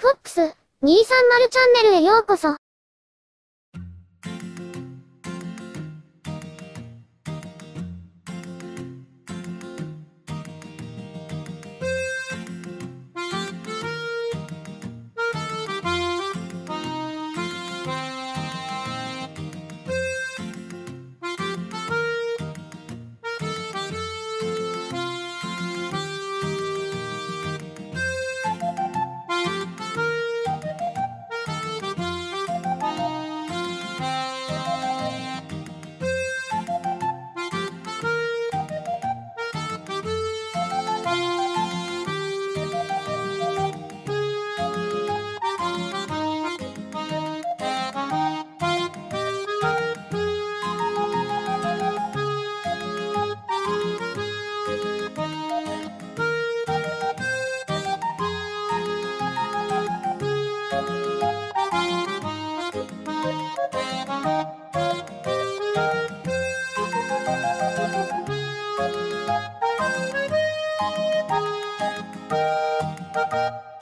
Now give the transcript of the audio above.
FOX230 チャンネルへようこそ。Thank you.